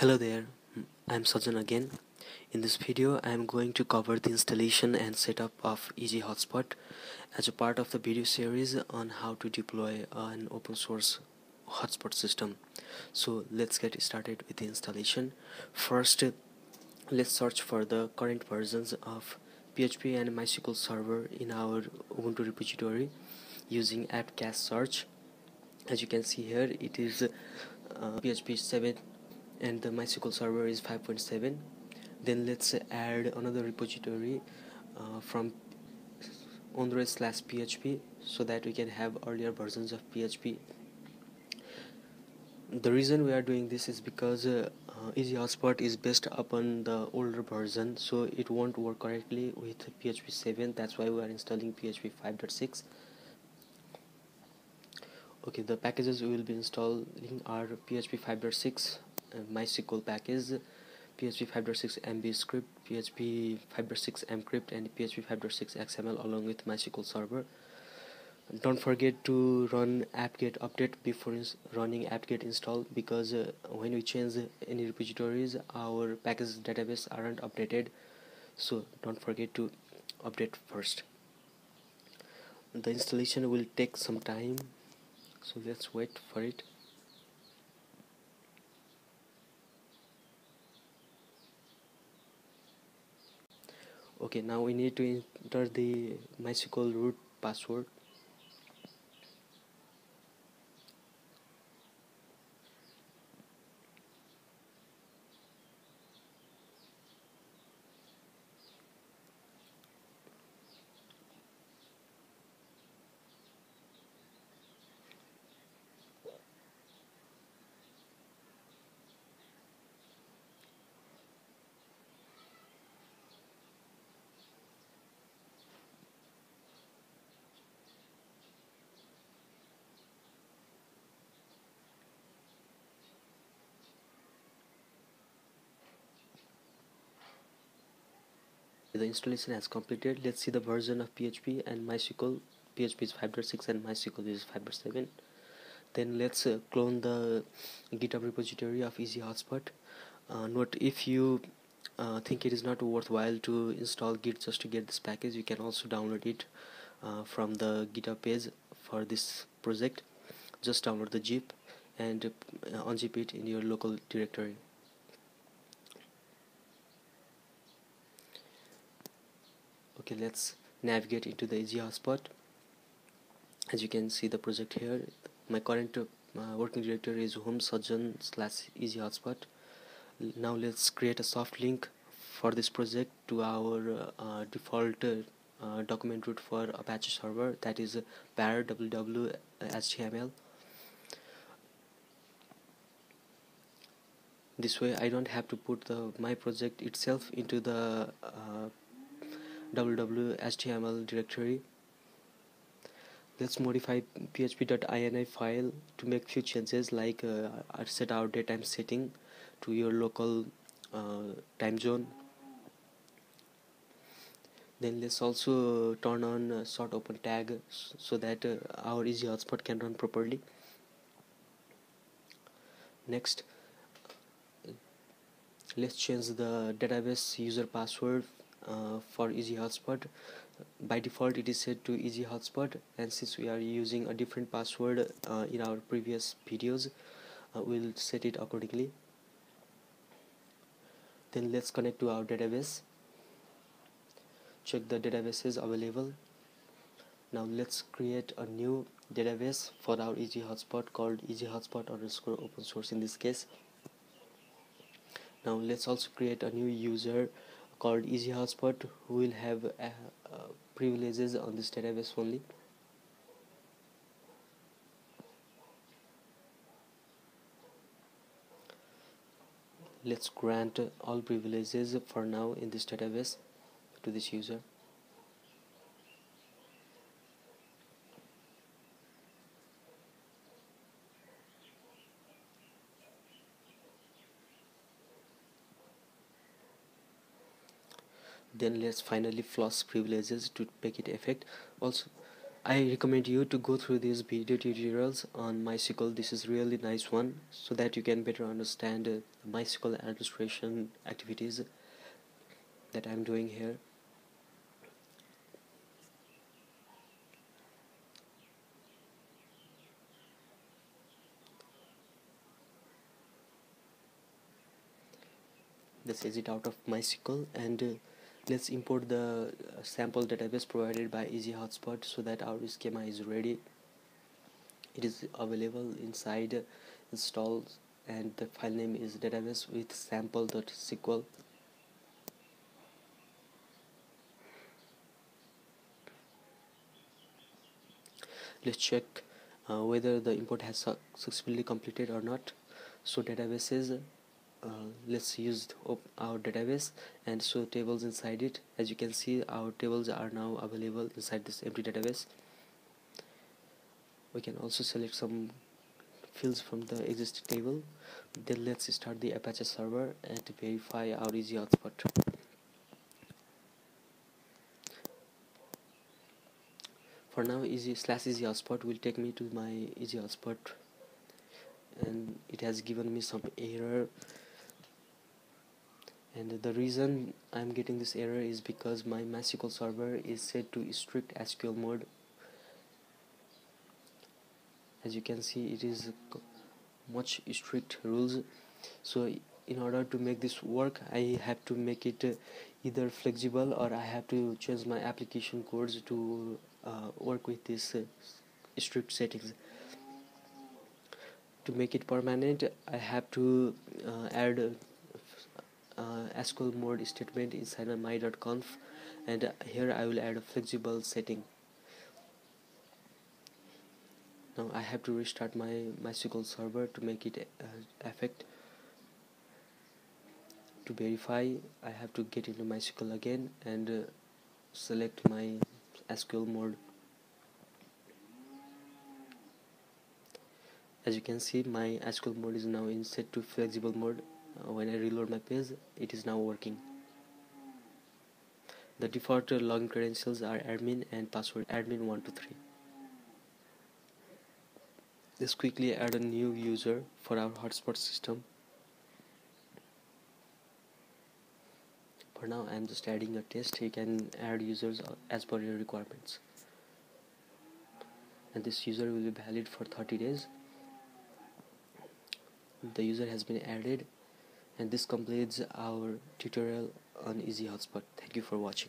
Hello there, I'm Sajjan again. In this video, I am going to cover the installation and setup of Easy Hotspot as a part of the video series on how to deploy an open source hotspot system. So let's get started with the installation. First, let's search for the current versions of PHP and MySQL Server in our Ubuntu repository using apt-get search. As you can see here, it is uh, PHP 7 and the MySQL server is 5.7 then let's add another repository uh, from ondrej slash php so that we can have earlier versions of php the reason we are doing this is because uh, uh, easy hotspot is based upon the older version so it won't work correctly with php 7 that's why we are installing php 5.6 okay the packages we will be installing are php 5.6 MySQL package, PHP 5.6 mbstring, PHP 5.6 mcrypt, and PHP 5.6 XML along with MySQL server. Don't forget to run apt-get update before running apt-get install because uh, when we change any repositories, our package database aren't updated. So don't forget to update first. The installation will take some time, so let's wait for it. Okay now we need to enter the mysql root password the installation has completed. Let's see the version of php and mysql. Php is 5.6 and mysql is 5.7 then let's uh, clone the github repository of easy hotspot. Uh, note if you uh, think it is not worthwhile to install git just to get this package you can also download it uh, from the github page for this project. Just download the zip and uh, unzip it in your local directory okay let's navigate into the easy hotspot. As you can see the project here my current uh, working directory is home sajjan slash easy hotspot. Now let's create a soft link for this project to our uh, default uh, document root for apache server. That is var www html this way I don't have to put the my project itself into the uh, www.html directory. Let's modify php.ini file to make few changes like uh, set our daytime setting to your local uh, time zone. Then let's also turn on uh, short open tag so that uh, our easy hotspot can run properly. Next let's change the database user password uh, for easy hotspot. By default it is set to easy hotspot and since we are using a different password uh, in our previous videos uh, we'll set it accordingly. Then let's connect to our database. Check the databases available. Now let's create a new database for our easy hotspot called easy hotspot underscore open source in this case. Now let's also create a new user called easy hotspot who will have uh, uh, privileges on this database only. Let's grant all privileges for now in this database to this user then let's finally flush privileges to make it effect. Also I recommend you to go through these video tutorials on MySQL. This is really nice one so that you can better understand uh, MySQL administration activities that I'm doing here. Let's exit out of MySQL and uh, let's import the uh, sample database provided by Easy Hotspot so that our schema is ready. It is available inside installs and the file name is database with sample.sql let's check uh, whether the import has successfully completed or not. So databases uh, let's use our database and show tables inside it. As you can see our tables are now available inside this empty database. We can also select some fields from the existing table. Then let's start the apache server and verify our easy hotspot. For now easy slash easy hotspot will take me to my easy hotspot. And it has given me some error and the reason I'm getting this error is because my MySQL server is set to strict SQL mode. As you can see it is much strict rules. So in order to make this work I have to make it either flexible or I have to change my application codes to uh, work with these uh, strict settings. To make it permanent I have to uh, add SQL mode statement inside my my.conf and here I will add a flexible setting. Now I have to restart my MySQL server to make it uh, effect. To verify I have to get into MySQL again and uh, select my SQL mode. As you can see my SQL mode is now in set to flexible mode. uh, Uh, when I reload my page it is now working. The default login credentials are admin and password admin123 let's quickly add a new user for our hotspot system. For now I'm just adding a test. You can add users as per your requirements. And this user will be valid for 30 days. The user has been added and this completes our tutorial on easy hotspot. Thank you for watching